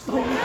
Stop.